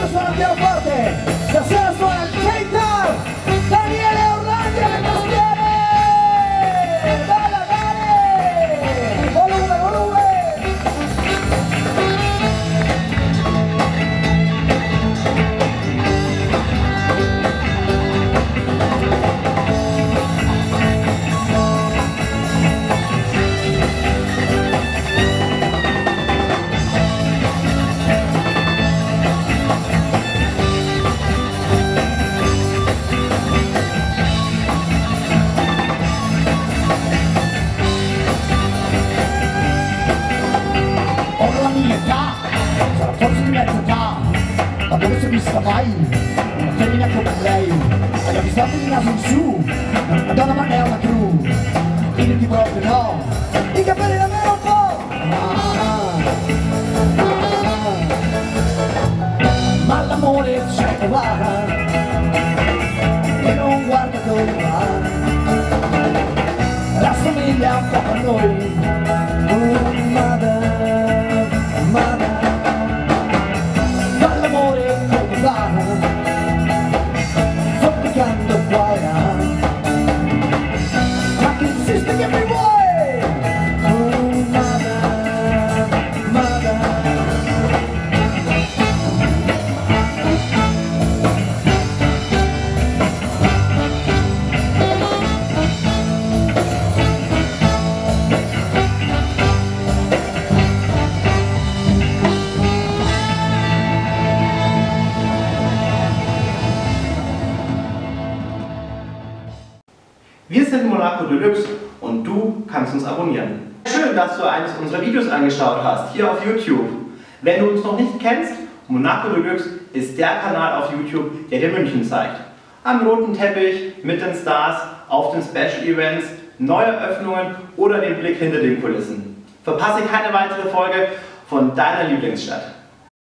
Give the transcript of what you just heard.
Vamos até o bote. 다 점심이나 좋다 나 머릿속이 스타바이 재미나 코플레이 나 여기서 뿐이나 성수 너나만 내 엄마 크루 이렇게 보여주너 이 카페를 하면 아파 Mal'amore c'è che va che non guarda dove va rassomiglia un po' a noi oh madre Wir sind Monaco Deluxe und du kannst uns abonnieren. Schön, dass du eines unserer Videos angeschaut hast, hier auf YouTube. Wenn du uns noch nicht kennst, Monaco Deluxe ist der Kanal auf YouTube, der dir München zeigt. Am roten Teppich, mit den Stars, auf den Special Events, neue Öffnungen oder den Blick hinter den Kulissen. Verpasse keine weitere Folge von deiner Lieblingsstadt.